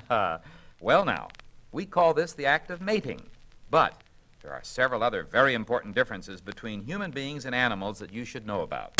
well, now, we call this the act of mating. But there are several other very important differences between human beings and animals that you should know about.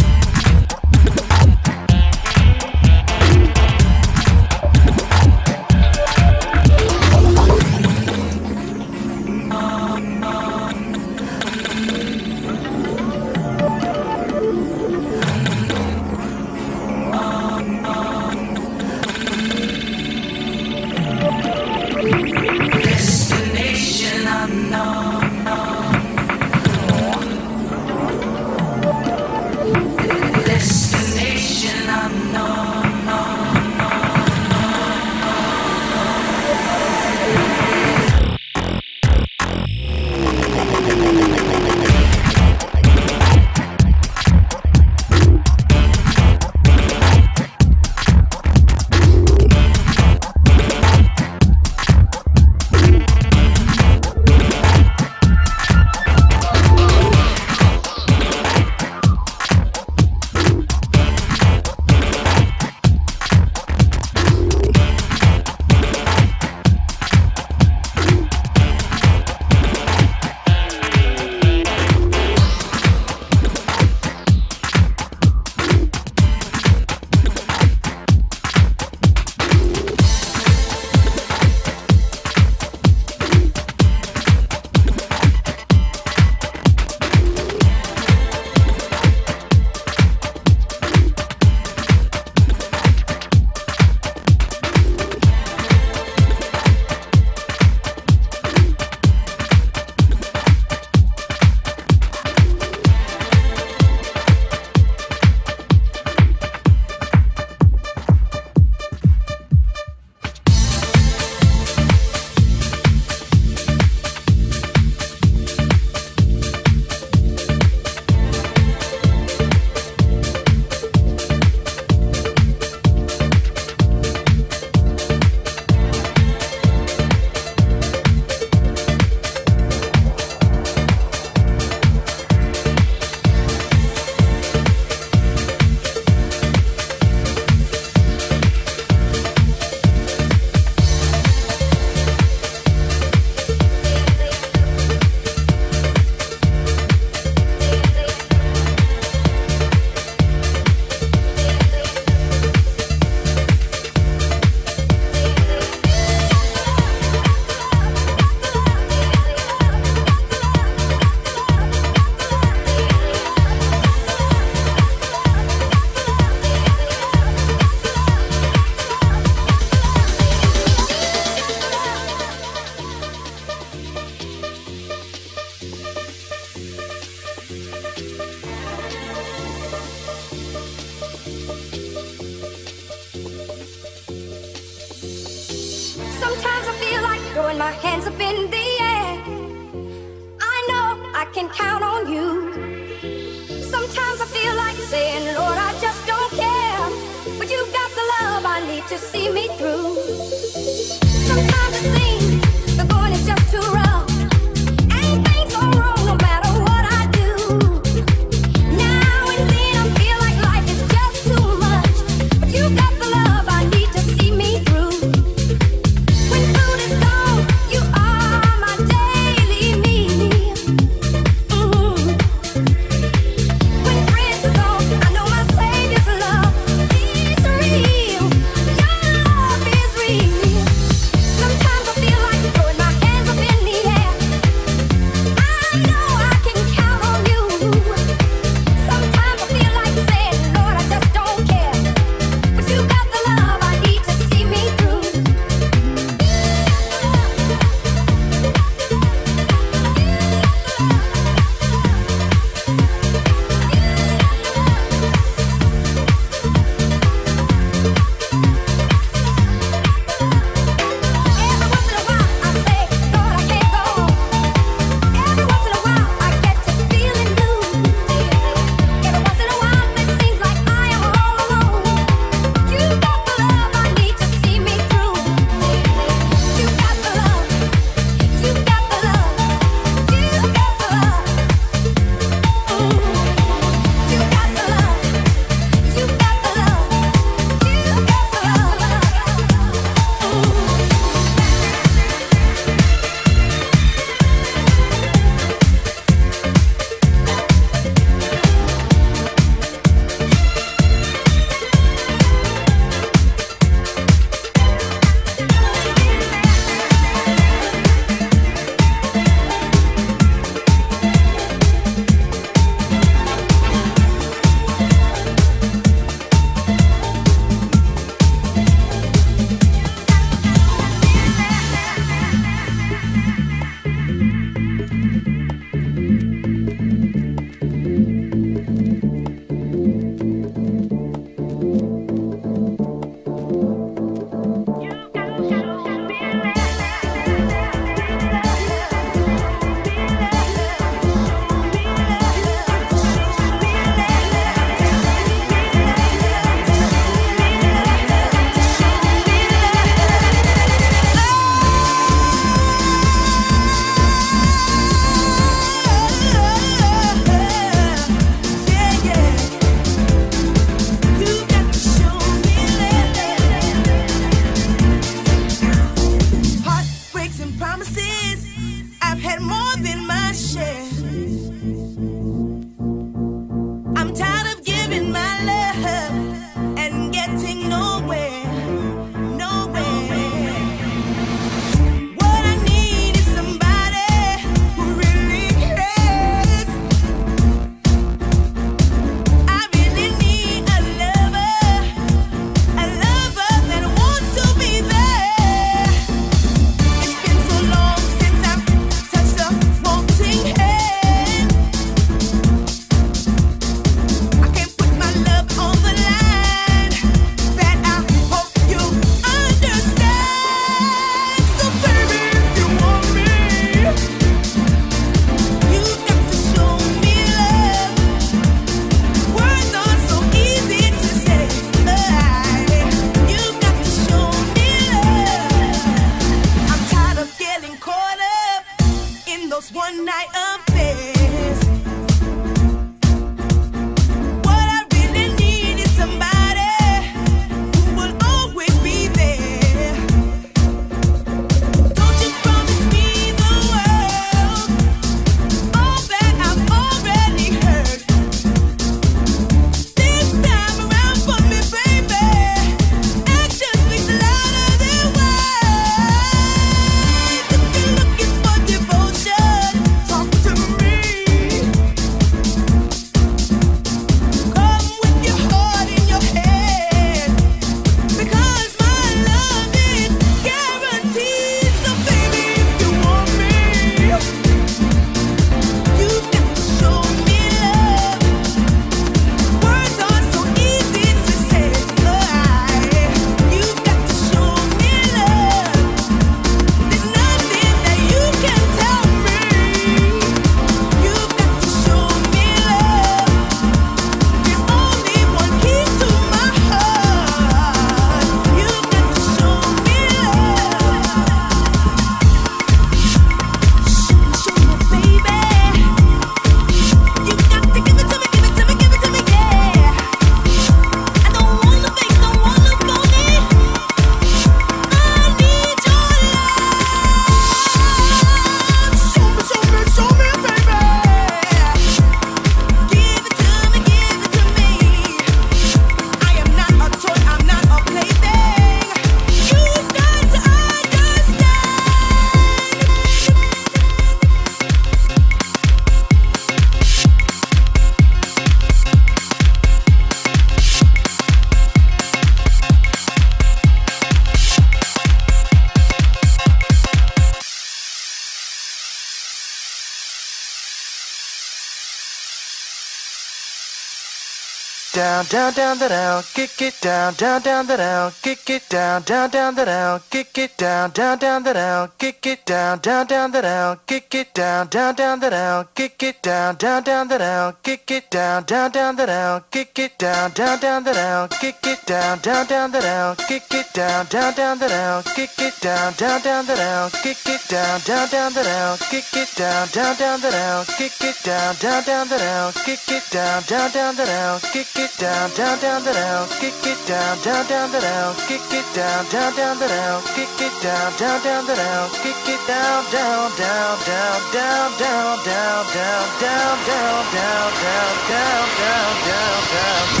Down, down, down, the down, kick it down, down, down, the down, kick it down, down, down, the down, kick it down, down, down, the down, kick it down, down, down, the down, kick it down, down, down, the down, kick it down, down, down, the down, kick it down, down, down, the down, kick it down, down, down, the down, kick it down, down, down, the down, kick it down, down, down, the down, kick it down, down, down, the down, kick it down, down, down, the down, kick it down, down, down, the down, kick it down, down, down, the down, kick it down, down, down, the down, kick it down, down, down, the down, kick it down, down, down, the down, kick it down, down, down, the down, kick it down, down, down, the down, kick it down, down, down, down, down, down, down, down, down, down, down, down, down, down, down, down.